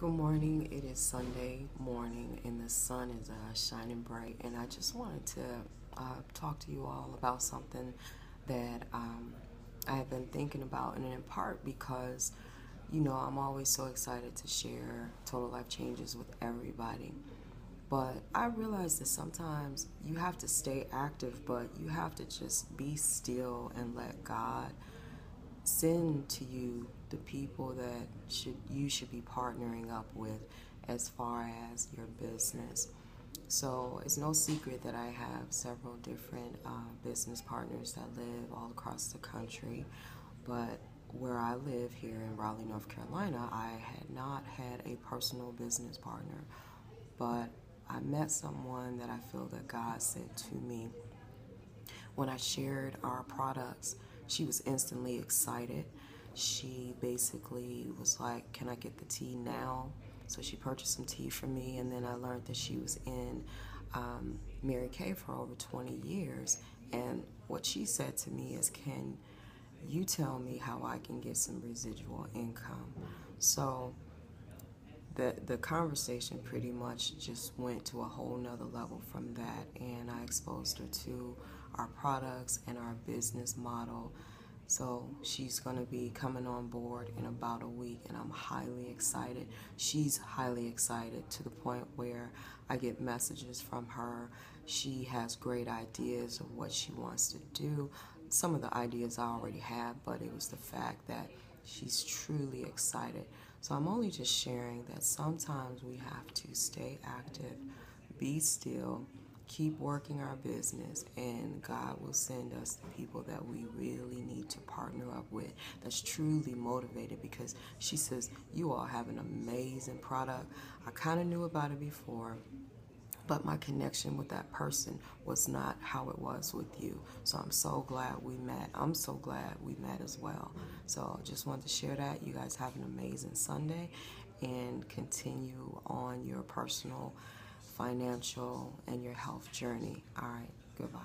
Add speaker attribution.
Speaker 1: Good morning. It is Sunday morning and the sun is uh, shining bright. And I just wanted to uh, talk to you all about something that um, I have been thinking about, and in part because, you know, I'm always so excited to share total life changes with everybody. But I realize that sometimes you have to stay active, but you have to just be still and let God send to you the people that should you should be partnering up with as far as your business. So it's no secret that I have several different uh, business partners that live all across the country, but where I live here in Raleigh, North Carolina, I had not had a personal business partner, but I met someone that I feel that God said to me. When I shared our products she was instantly excited. She basically was like, Can I get the tea now? So she purchased some tea for me, and then I learned that she was in um, Mary Kay for over 20 years. And what she said to me is, Can you tell me how I can get some residual income? So the, the conversation pretty much just went to a whole nother level from that, and I exposed her to our products and our business model. So she's going to be coming on board in about a week, and I'm highly excited. She's highly excited to the point where I get messages from her. She has great ideas of what she wants to do. Some of the ideas I already have, but it was the fact that she's truly excited. So I'm only just sharing that sometimes we have to stay active, be still, keep working our business and God will send us the people that we really need to partner up with that's truly motivated because she says you all have an amazing product. I kind of knew about it before but my connection with that person was not how it was with you. So I'm so glad we met. I'm so glad we met as well. So just wanted to share that. You guys have an amazing Sunday and continue on your personal financial, and your health journey. All right, goodbye.